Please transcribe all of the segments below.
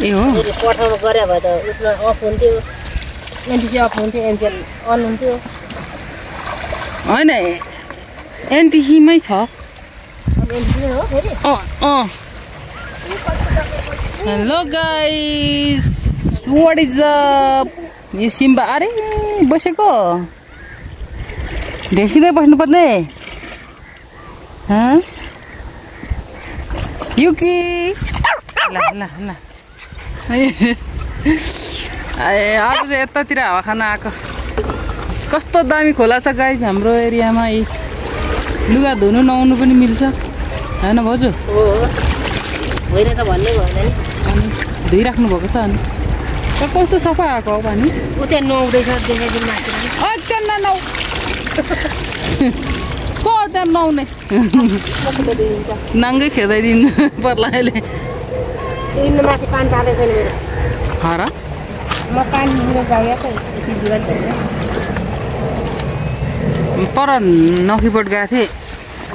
ए हो। पठाउनु गरे भए त उसमा अफ हुन्थ्यो। एनटिसी अफ हुन्थ्यो एनसिएल अन हुन्थ्यो। होइन एनटिसीमै छ। हेलो गाइस वाट इज यो सिम्बा अरे बसेको। ढेसिँदै बस्नुपर्ने? युकी ल ल ल। ए आज चाहिँ यतातिर हावा खान आएको। कस्तो दामी खोला छ गाइस हाम्रो एरियामा यी लुगा धुनु नुहाउनु पनि मिल्छ। होइन भाउजू? अनि धोइराख्नु भएको छ अनि। कस्तो सफा आएको हो पानी? त्यहाँ नुहाउने? नाङ्गै खेदाइदिनु पर्ला अहिले। यिनीहरू माथि पानी थालेको छैन मेरो हर म पानी लिन गएँ त यति पर नखीपट गएको थिएँ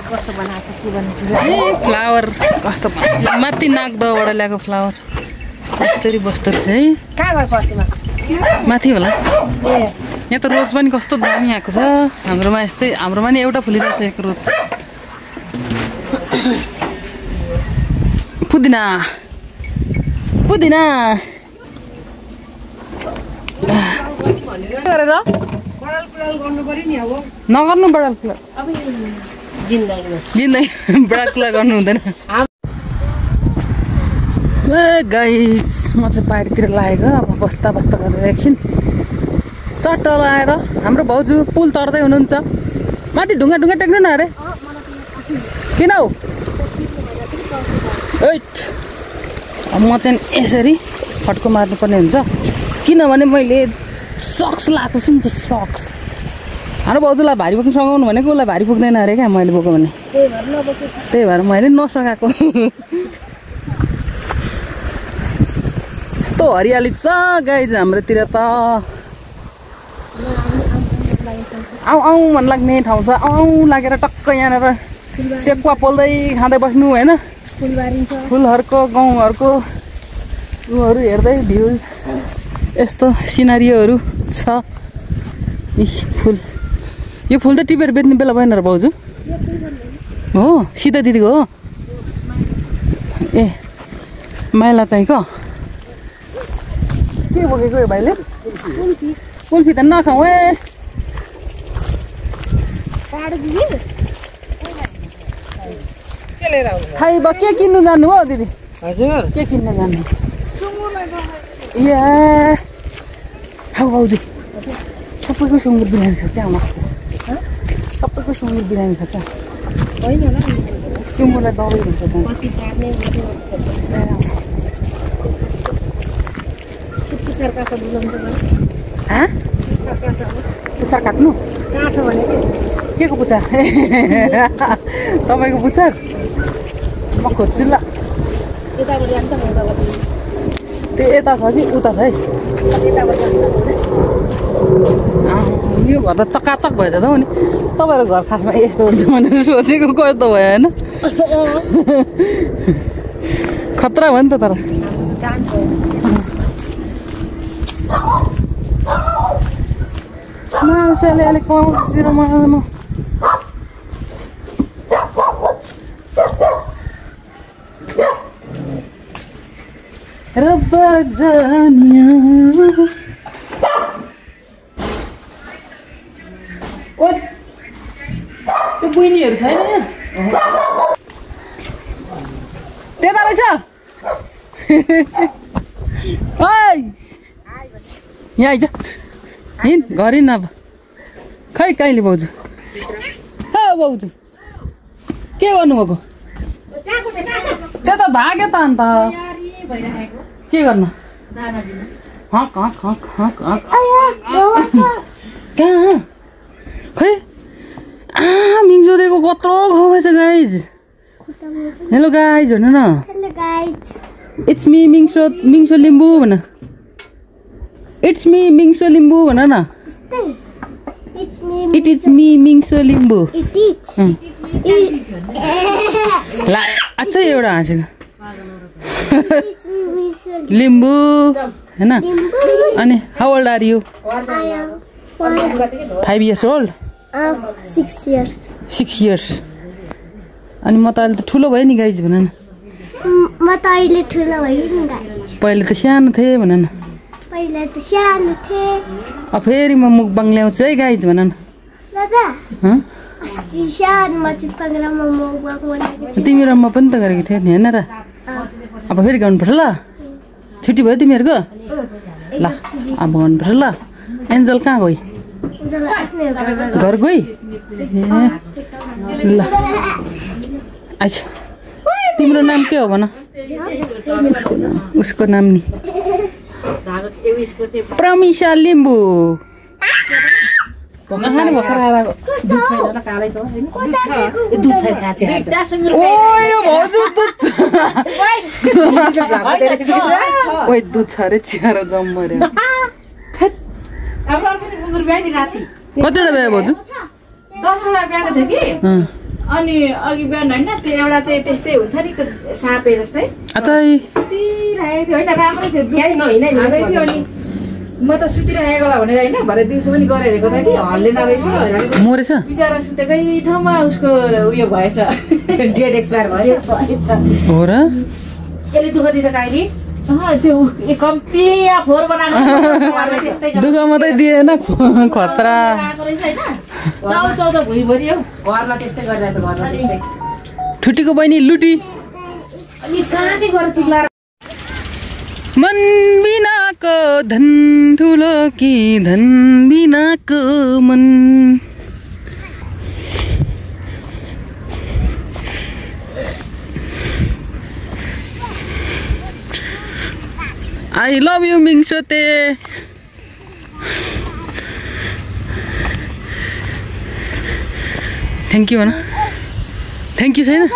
कस्तो बनाएको छ के बनाएको ए फ्लावर कस्तो माथि नाग्दाबाट ल्याएको फ्लावर यस्तरी बस्दो रहेछ है कहाँ गयो पर्सिमा माथि होला ए यहाँ त रोज पनि कस्तो दामी आएको छ हाम्रोमा यस्तै हाम्रोमा नि एउटा फुलिरहेको छ एक रोज पुदिना पुदिना गरेर नगर्नु बडा खुला अब जिन्दगीमा जिन्दगी बडा खुला गर्नु हुँदैन गाइस म चाहिँ बाहिरतिर लागेको अब बस्दा बस्दा गरेर एकछिन चट्ट लगाएर हाम्रो भाउजू पुल तर्दै हुनुहुन्छ माथि ढुङ्गा ढुङ्गा टेक्नु न अरे किन हौ म चाहिँ यसरी फड्को मार्नुपर्ने हुन्छ। किनभने मैले सक्स लगाएको छु नि त सक्स। हाम्रो भाउजूलाई भारी बोक्नु सघाउनु भनेको उसलाई भारी पुग्दैन अरे क्या मैले बोक्यो भने। त्यही भएर मैले नसकाएको यस्तो हरियाली छ गाई हाम्रोतिर त। आउँ आउँ मन लाग्ने ठाउँ छ। आउँ लागेर टक्क यहाँनिर सेकुवा पोल्दै खाँदै बस्नु होइन? फुलहरूको गाउँहरूको उयोहरू हेर्दै भ्युज यस्तो सिनारीहरू छ। फुल। यो फुल त टिपेर बेच्ने बेला भएन र भाउजू? हो सीता दिदीको हो? ए माइला चाहिँ क बोकेको यो भाइले? कुल्फी। त नखाऊ ए। लिएर आउनु खाइ ब के किन्नु जानु हो दिदी हजुर के किन्न जानु ए हौ भाउजू सबैको सुँगुर बिरामी छ क्या आमा सबैको सुँगुर बिरामी छ क्या होइन सुँगुरलाई दबाई हुन्छ त पछि पार्ने बसी बसी त्यो पुच्छर कहाँ छ बुझाउनु त भयो हाँ पुच्छर कहाँ छ अब? पुच्छर काट्नु के को पुच्छर तपाईँको पुच्छर म खोज्छु ल त्यो यता छ कि उता छ है यो घर त चकाचक भएछ त नि तपाईँहरूको घर खासमा यस्तो हुन्छ भनेर सोचेको कोही त भयो होइन खतरा भयो नि त तर मान्छेले अलिक कलसिरो बजानिया ओ त्यो बुइनीहरू छैन यहाँ? यहाँ आइज। हिँड घर हिँड अब खै कहिले भाउजू ह भाउजू के गर्नुभएको? त्यो त भाग्यो त अन्त। के गर्नु दाना दिन हक हक हक हक हक कहाँ खै आ मिङ्सोदेखिको कत्रो खाउ भएछ गाइज हेलो गाइज भन्नु न Hello guys. It's me Mingso Mingso Limbu भन इट्स मी मिङ्सो लिम्बू भन न It's me. It is me Mingso Limbu It is. It, ला अझै एउटा हाँसेको लिम्बू होइन. अनि how old are you five years old. Six years अनि म त अहिले त ठुलो भयो नि गाइज भन न पहिले त सानो थिएँ भन न थिएँ अब फेरि म मुखबाङ ल्याउँछु है गाइज भन न तिमी र म पनि त गरेको थियौ नि होइन र अब फेरि गर्नुपर्छ ल। छुट्टी भयो तिमीहरूको? ल अब गर्नुपर्छ ल। एन्जल कहाँ गई? घर गई? ल। अच्छा तिम्रो नाम के हो भन। उसको उसको नाम नि। प्रमिसा लिम्बु। नखाने भर्खर आएको। दुध छैन दुध ओइ दुध छ। अरे बिहा कतिवटा भयो भाउजू दसवटा बिहाको थियो कि। अनि अघि बिहान होइन त्यो एउटा चाहिँ त्यस्तै हुन्छ नि सापे जस्तै। सुतिरहेको थियो होइन राम्रै थियो अनि म त सुतिरहेको होला भनेर होइन भरे दिउँसो पनि गरेर हेरेको त कि हल्लेन रहेछ भनेर मरेछ? बिचरा सुतेकै ठाउँमा उसको उयो भएछ। डेट एक्सपायर भयो। हो र? यसले दुःख दिँदा कहिले? त्यो कम्ती फोहोर बनाएको दुःख मात्रै दिएन खतरा। आएको रहेछ होइन। चौ चौध भुइँभरि हौ। घरमा त्यस्तै गरिरहेछ घरमा त्यस्तै। ठुटीको बहिनी लुटी। अनि कहाँ चाहिँ गएर चिप्लाएर मन बिनाको धन ठुलो कि धन बिनाको मन। आई लभ यु मिङ्सोते थ्याङ्क यू भन थ्याङ्क यू छैन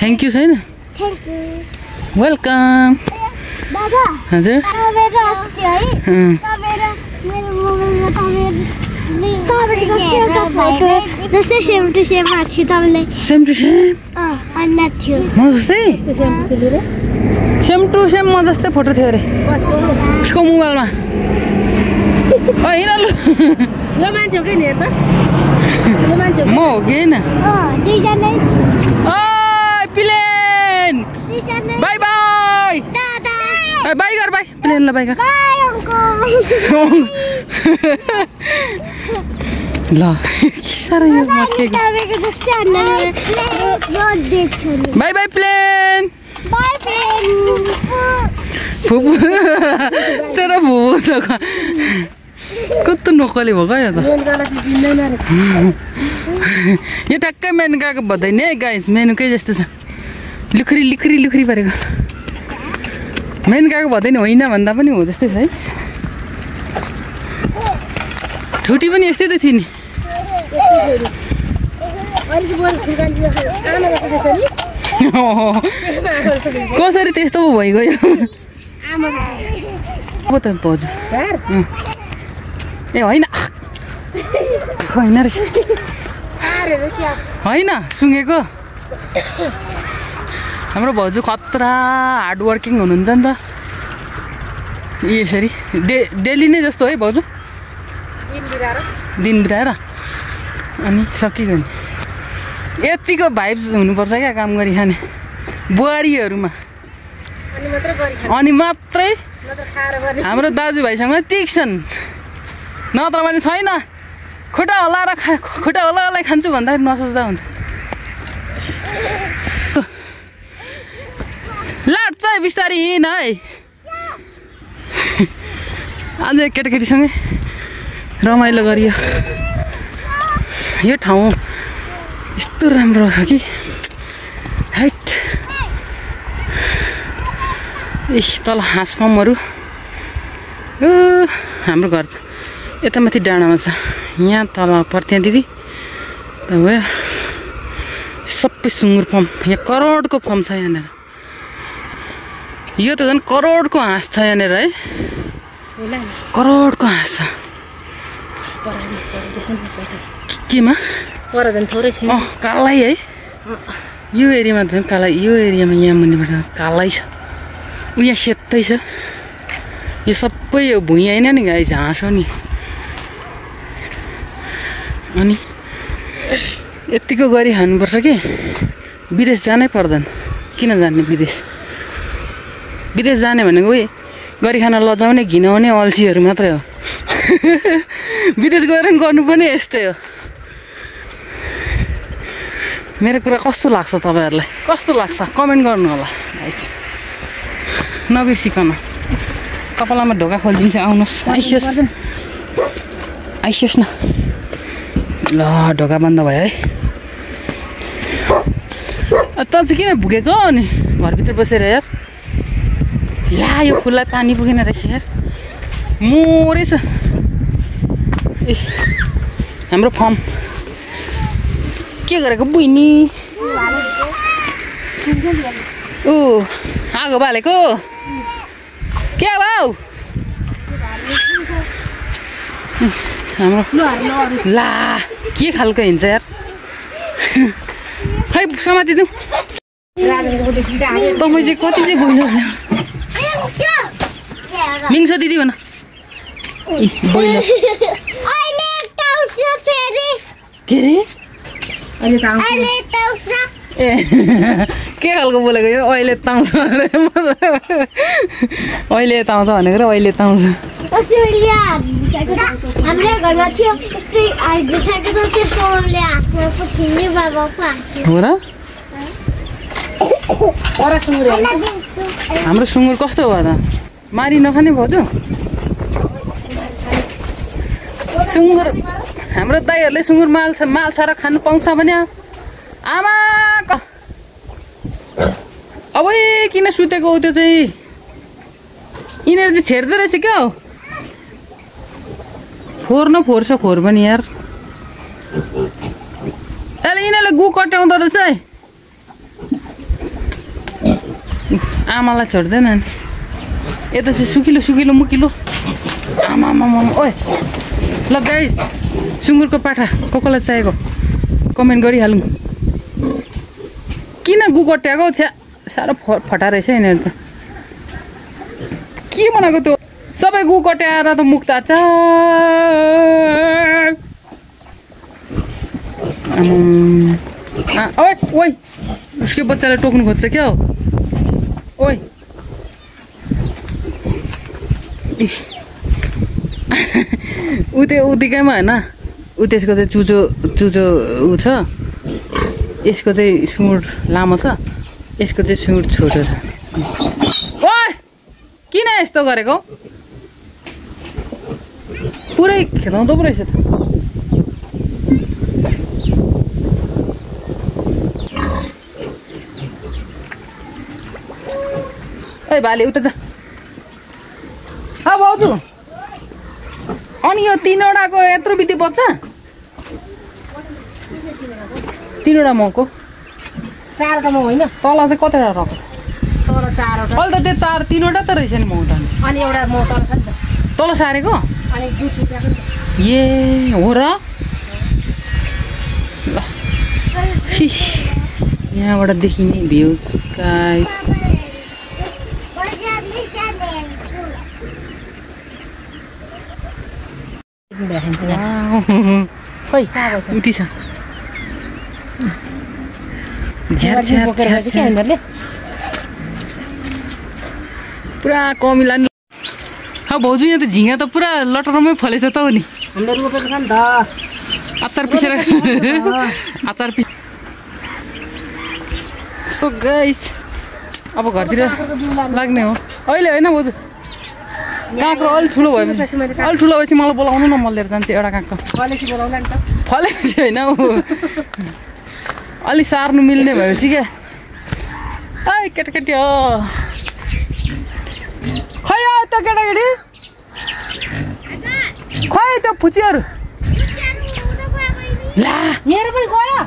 थ्याङ्क यू छैन थ्याङ्क यू वेलकम दादा हजुर तपाईँहरू अस्ति है सेम टु सेम म जस्तै सेम टु सेम म जस्तै फोटो थियो अरे उसको मोबाइलमा अँ हिँड लु। यो मान्छे हो कि नि हेर त? यो मान्छे म हो कि होइन अँ दुईजनै ओइ प्लेन दुईजनै बाई बाई दादा ए, बाई गर बाई प्लेनलाई बाई गर। ल साह्रो यो मस्केको बाई बाई प्लेन। फुपू। तेरो फुपू त कस्तो नकली भएको यो त। यो ठ्याक्कै मेनुकाको भन्दैन है गाइस मेनुकै जस्तो छ। लुख्री लुख्री लुख्री परेको। मेनुकाको भन्दैन होइन भन्दा पनि हो जस्तै छ है। ठुटी पनि यस्तै त थियो नि। कसरी त्यस्तो पो भइगयो? को त भाउजू अँ। ए होइन। होइन रहेछ। होइन सुँगेको। हाम्रो भाउजू खतरा हार्डवर्किङ हुनुहुन्छ नि त। यसरी डे डेली नै जस्तो है भाउजू दिन बिराएर। अनि सकिगयो। नि यतिको भाइब्स हुनुपर्छ क्या काम गरी खाने बुहारीहरूमा। अनि मात्रै हाम्रो दाजुभाइसँग टिक्छन् नत्र भने छैन। खुट्टा हल्लाएर खा खुट्टा हल्लाएर खान्छु भन्दाखेरि नसोच्दा हुन्छ। है बिस्तारै हिँड है। आज केटाकेटीसँगै रमाइलो गरियो। यो ठाउँ यस्तो राम्रो छ कि? हाइट ए तल हाँस फर्महरू हाम्रो घर छ। यता माथि डाँडामा छ। यहाँ तल पर्थ्यो दिदी। त भयो सबै सुँगुर फर्म यहाँ करोडको फर्म छ यहाँनिर। यो त झन् करोडको हाँस छ यहाँनिर है। करोडको हाँस छ। केमा? पर झन् थोरै छैन। कालै है। यो एरियामा झन् काला यो एरियामा यहाँ मुनिबाट कालै छ। ऊ यहाँ सेतै छ। यो सबै यो भुइँ होइन नि गाई झाँस हो नि। अनि यत्तिको गरी खानुपर्छ कि? विदेश जानै पर्दैन। किन जाने विदेश? विदेश जाने भनेको उही गरी खान लजाउने घिनाउने अल्छीहरू मात्रै हो। विदेश गएर पनि गर्नुपर्ने यस्तै हो। मेरो कुरा कस्तो लाग्छ तपाईँहरूलाई? कस्तो लाग्छ? कमेन्ट गर्नु होला नबिर्सिकन। तपाईँलाई ढोका खोलिदिन्छु आउनुहोस्। आइसियोस् आइसियोस् न। ल ढोका बन्द भयो है। अ, तँ चाहिँ किन भुकेको अनि? घरभित्र बसेर यार। ला यो फुललाई पानी पुगेन रहेछ यार मोरेछ ए हाम्रो फर्म। के गरेको बुइनी? ऊ आगो बालेको। के भाउ हाम्रो ला के खालको हिँड्छ यार? खै समातिदिउँ। तपाईँ चाहिँ कति चाहिँ बोइलो मिङ्स दिदी भन। के अरे ए खालको बोलेको यो? अहिले ताउँछ अरे अहिले ताउँछ भनेको र अहिले ताउँछ हो र? हाम्रो सुँगुर कस्तो भयो त? मारि नखाने भाउजू सुँगुर हाम्रो दाईहरूले सुँगुर माल माल छाएर खानु पाउँछ भने आमा अब किन सुतेको हो त्यो चाहिँ? यिनीहरू चाहिँ छेर्दो रहेछ क्या हो। फोहोर न फोहोर छ खोर पनि यार। अहिले यिनीहरूले गु कट्याउँदो रहेछ है। आमालाई छोड्दैन नि। यता चाहिँ सुकिलो सुकिलो मुकिलो आमा आमा ओए ल गाइस सुँगुरको पाठा को कोलाई चाहिएको कमेन्ट गरिहालौँ किन गु कट्याएको छ्या साह्रो फ फटा रहेछ यिनीहरू त के बनाएको त्यो सबै गु कट्याएर त आम्म। आ, ओए ओइ उसकै बच्चालाई टोक्नु खोज्छ क्या हो ओइ ऊ त्यो उतिकैमा होइन? ऊ त्यसको चाहिँ चुचो चुचो ऊ छ। यसको चाहिँ सुँड लामो छ। यसको चाहिँ सुँड छोटो छ। ओइ! किन यस्तो गरेको? पुरै खेदाउँदो पो रहेछ त। ए भाले उता जा। हा भाउजू अनि यो तिनवटाको यत्रो बित्ती बच्छ? तिनवटा मको चारवटा म होइन? तल चाहिँ कतिवटा रहेको छ? तर चारवटा। अहिले त त्यो चार तिनवटा त रहेछ नि मौ त। अनि एउटा म तल छ नि त। तल सारेको? अनि ए हो र। ल। यहाँबाट देखिने भ्युज गाई बजारले जाने भेटिन्छ यहाँ खोइ कहाँ गएछ उति छ झ्यार झ्यार बोकेर झ्यार गएछ क्या झ्यार। यिनीहरूले पुरा कमिला नि हा भाउजू यहाँ त झिँगा त पुरा लटरमै फलेछ त हो नि हामीले रोपेको छ नि त अचार पिसेर अचार पिस सो गाइस अब घरतिर लाग्ने हो। अहिले होइन भाउजू काँक्रो अलिक ठुलो भएपछि अलिक ठुलो भएपछि मलाई बोलाउनु न म लिएर जान्छु एउटा काँक्रो। त। फलेपछि होइन ऊ अलिक सार्नु मिल्ने भएपछि क्या ऐ केटाकेटी हो। खै हो त्यो केटाकेटी। खै त्यो फुच्चीहरू। ला। मेरो पनि गयो।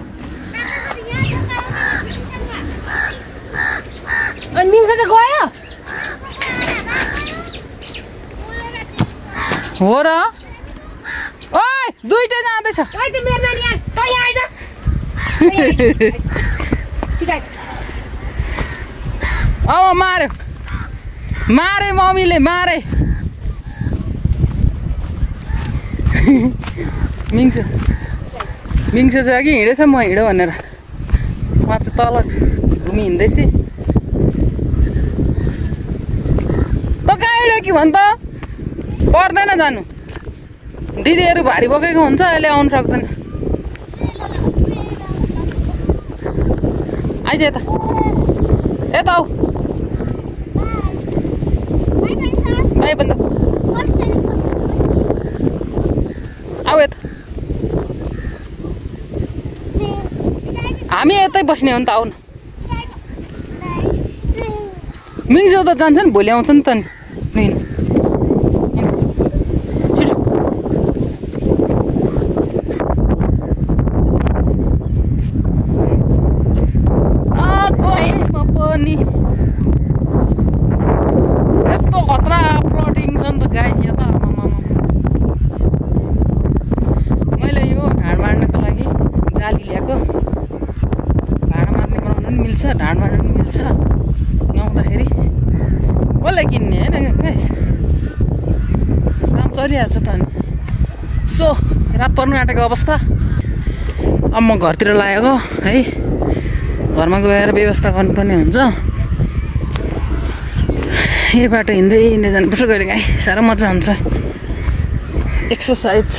अनि मिङ्स चाहिँ गयो। हो र? ओइ दुइटै जाँदैछ। खै त मेरो नानी यहाँ त यहाँ आइज सिधा अब मार्यो। मारे मम्मीले मारे। मिङ्छ मिङ्छ चाहिँ अघि हिँडेछ? म हिँड्यो भनेर। म चाहिँ तल घुमि हिँड्दैछु त कहाँ हिँड्यो कि भन् त। पर्दैन जानु। दिदीहरू भारी बोकेको हुन्छ अहिले आउनु सक्दैन। आइज यता। यता आऊ। बाई बन्द आऊ यता। हामी यतै बस्ने हो नि त आउनु। मिङ्सो त जान्छ नि भोलि आउँछ नि त नि लिनु। हिँड। छिटो आ, गएँ म पनि यस्तो खतरा प्लटिङ छ नि त गाई यहाँ त आमामामा। मैले यो ढाड मार्नको लागि जाली ल्याएको। भाँडा मार्ने बनाउनु पनि मिल्छ ढाड मार्नु पनि मिल्छ। नुहाउँदाखेरि कसले किन्ने होइन? काम चलिहाल्छ त अनि। सो रात पर्नु आँटेको अवस्था। अब म घरतिर लागेको है। घरमा गएर व्यवस्था गर्नुपर्ने हुन्छ। यही बाटो हिँड्दै हिँड्दै जानुपर्छ कहिले काहीँ। साह्रो मजा हुन्छ एक्सर्साइज